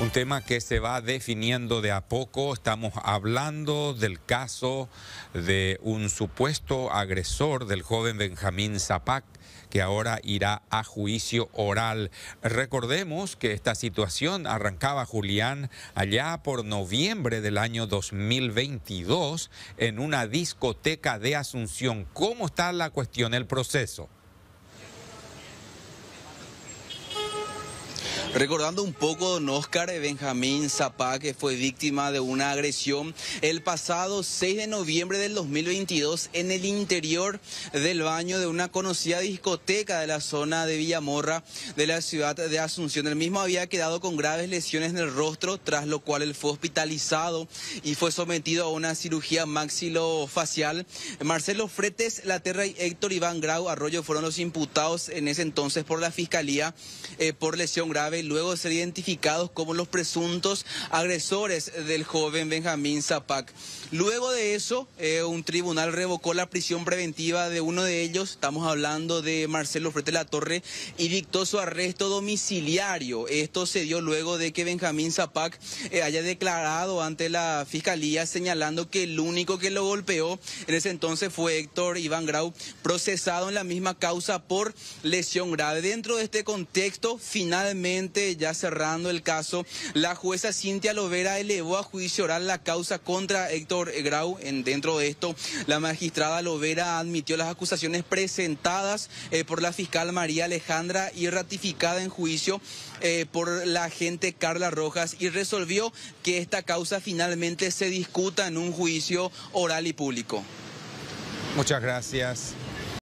Un tema que se va definiendo de a poco. Estamos hablando del caso de un supuesto agresor del joven Benjamín Zapac que ahora irá a juicio oral. Recordemos que esta situación arrancaba Julián allá por noviembre del año 2022 en una discoteca de Asunción. ¿Cómo está la cuestión, el proceso? Recordando un poco don Oscar Benjamín Zapá, que fue víctima de una agresión el pasado 6 de noviembre del 2022 en el interior del baño de una conocida discoteca de la zona de Villamorra de la ciudad de Asunción. El mismo había quedado con graves lesiones en el rostro, tras lo cual él fue hospitalizado y fue sometido a una cirugía maxilofacial. Marcelo Fretes, Laterra y Héctor Iván Grau Arroyo fueron los imputados en ese entonces por la Fiscalía eh, por lesión grave luego de ser identificados como los presuntos agresores del joven Benjamín Zapac. Luego de eso, eh, un tribunal revocó la prisión preventiva de uno de ellos, estamos hablando de Marcelo Frete La Torre, y dictó su arresto domiciliario. Esto se dio luego de que Benjamín Zapac eh, haya declarado ante la fiscalía señalando que el único que lo golpeó en ese entonces fue Héctor Iván Grau, procesado en la misma causa por lesión grave. Dentro de este contexto, finalmente ya cerrando el caso, la jueza Cintia Lovera elevó a juicio oral la causa contra Héctor Grau. En, dentro de esto, la magistrada Lovera admitió las acusaciones presentadas eh, por la fiscal María Alejandra y ratificada en juicio eh, por la agente Carla Rojas y resolvió que esta causa finalmente se discuta en un juicio oral y público. Muchas gracias.